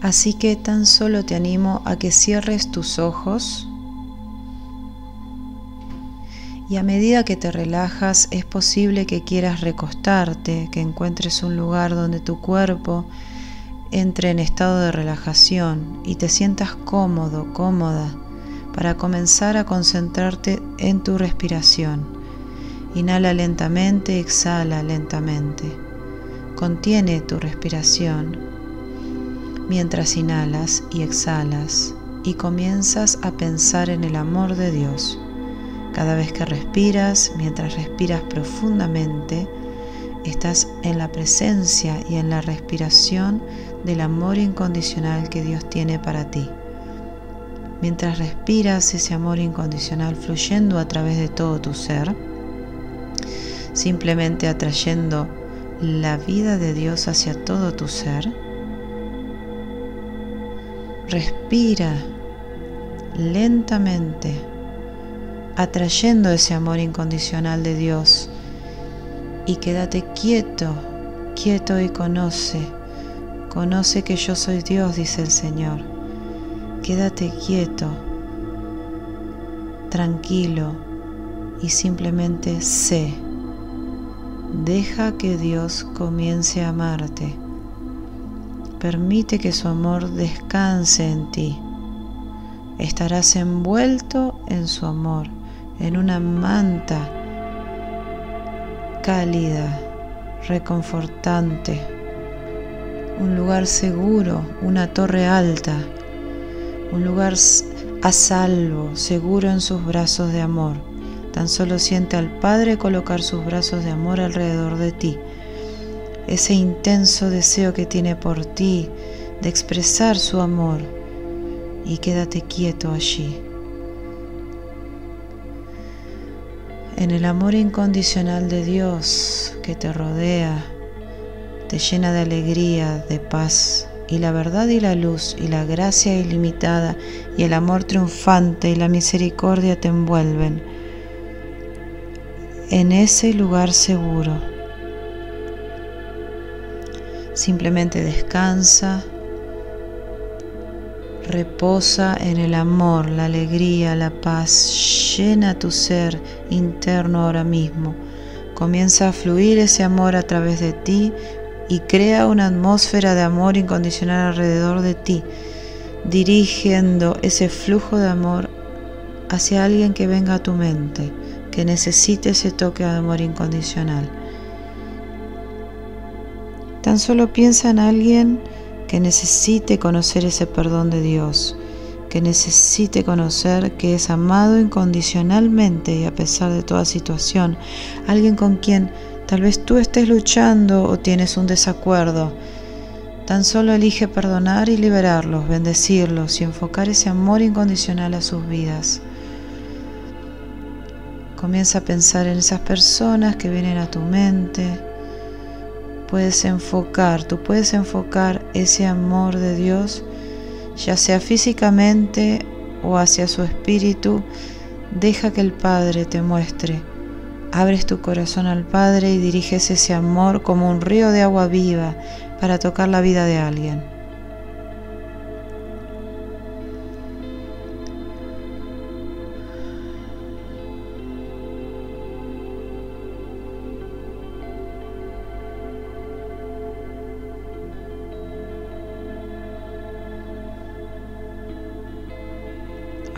Así que tan solo te animo a que cierres tus ojos y a medida que te relajas es posible que quieras recostarte, que encuentres un lugar donde tu cuerpo entre en estado de relajación y te sientas cómodo, cómoda, para comenzar a concentrarte en tu respiración. Inhala lentamente, exhala lentamente. Contiene tu respiración mientras inhalas y exhalas y comienzas a pensar en el amor de Dios. Cada vez que respiras, mientras respiras profundamente, estás en la presencia y en la respiración del amor incondicional que Dios tiene para ti. Mientras respiras ese amor incondicional fluyendo a través de todo tu ser, simplemente atrayendo la vida de Dios hacia todo tu ser, respira lentamente, atrayendo ese amor incondicional de Dios y quédate quieto, quieto y conoce, conoce que yo soy Dios, dice el Señor. Quédate quieto, tranquilo y simplemente sé. Deja que Dios comience a amarte. Permite que su amor descanse en ti. Estarás envuelto en su amor, en una manta cálida, reconfortante, un lugar seguro, una torre alta, un lugar a salvo, seguro en sus brazos de amor. Tan solo siente al Padre colocar sus brazos de amor alrededor de ti. Ese intenso deseo que tiene por ti de expresar su amor y quédate quieto allí. en el amor incondicional de Dios que te rodea, te llena de alegría, de paz, y la verdad y la luz y la gracia ilimitada y el amor triunfante y la misericordia te envuelven en ese lugar seguro. Simplemente descansa Reposa en el amor, la alegría, la paz. Llena tu ser interno ahora mismo. Comienza a fluir ese amor a través de ti y crea una atmósfera de amor incondicional alrededor de ti, dirigiendo ese flujo de amor hacia alguien que venga a tu mente, que necesite ese toque de amor incondicional. Tan solo piensa en alguien que necesite conocer ese perdón de Dios, que necesite conocer que es amado incondicionalmente y a pesar de toda situación, alguien con quien tal vez tú estés luchando o tienes un desacuerdo. Tan solo elige perdonar y liberarlos, bendecirlos y enfocar ese amor incondicional a sus vidas. Comienza a pensar en esas personas que vienen a tu mente, puedes enfocar, tú puedes enfocar ese amor de Dios, ya sea físicamente o hacia su espíritu, deja que el Padre te muestre. Abres tu corazón al Padre y diriges ese amor como un río de agua viva para tocar la vida de alguien.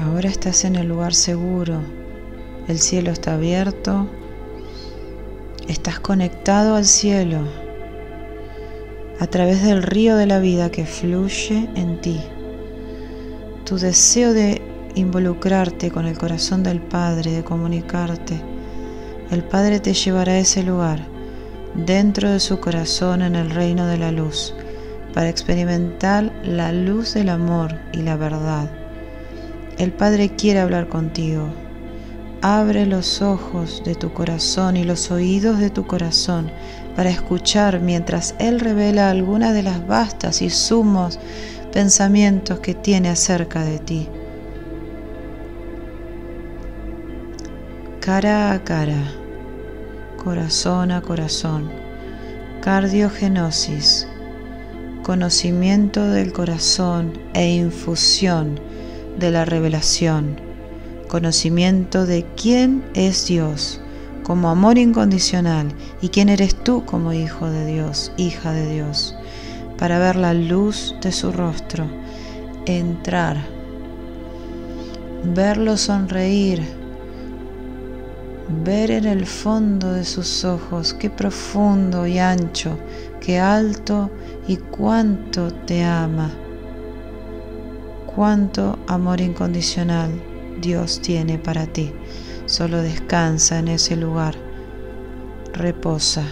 Ahora estás en el lugar seguro, el cielo está abierto, estás conectado al cielo. A través del río de la vida que fluye en ti. Tu deseo de involucrarte con el corazón del Padre, de comunicarte, el Padre te llevará a ese lugar, dentro de su corazón en el reino de la luz, para experimentar la luz del amor y la verdad el Padre quiere hablar contigo. Abre los ojos de tu corazón y los oídos de tu corazón para escuchar mientras Él revela algunas de las vastas y sumos pensamientos que tiene acerca de ti. Cara a cara, corazón a corazón, cardiogenosis, conocimiento del corazón e infusión de la revelación, conocimiento de quién es Dios como amor incondicional y quién eres tú como hijo de Dios, hija de Dios, para ver la luz de su rostro, entrar, verlo sonreír, ver en el fondo de sus ojos qué profundo y ancho, qué alto y cuánto te ama, cuánto amor incondicional Dios tiene para ti. Solo descansa en ese lugar, reposa.